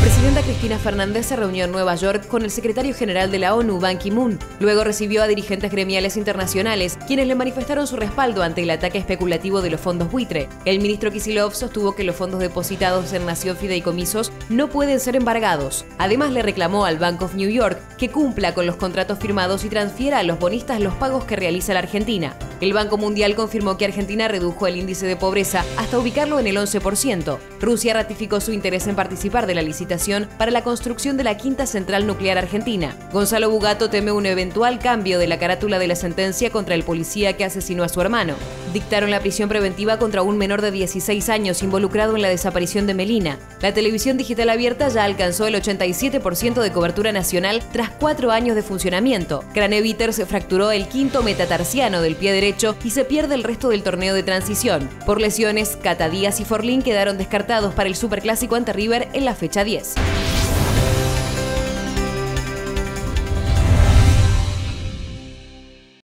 presidenta Cristina Fernández se reunió en Nueva York con el secretario general de la ONU, Ban Ki-moon. Luego recibió a dirigentes gremiales internacionales, quienes le manifestaron su respaldo ante el ataque especulativo de los fondos buitre. El ministro Kisilov sostuvo que los fondos depositados en Nación Fideicomisos no pueden ser embargados. Además, le reclamó al Bank of New York que cumpla con los contratos firmados y transfiera a los bonistas los pagos que realiza la Argentina. El Banco Mundial confirmó que Argentina redujo el índice de pobreza hasta ubicarlo en el 11%. Rusia ratificó su interés en participar de la licitación para la construcción de la quinta central nuclear argentina. Gonzalo Bugato teme un eventual cambio de la carátula de la sentencia contra el policía que asesinó a su hermano. Dictaron la prisión preventiva contra un menor de 16 años involucrado en la desaparición de Melina. La televisión digital abierta ya alcanzó el 87% de cobertura nacional tras cuatro años de funcionamiento. Craneviter se fracturó el quinto metatarsiano del pie derecho y se pierde el resto del torneo de transición. Por lesiones, Cata Díaz y Forlín quedaron descartados para el Superclásico ante River en la fecha 10.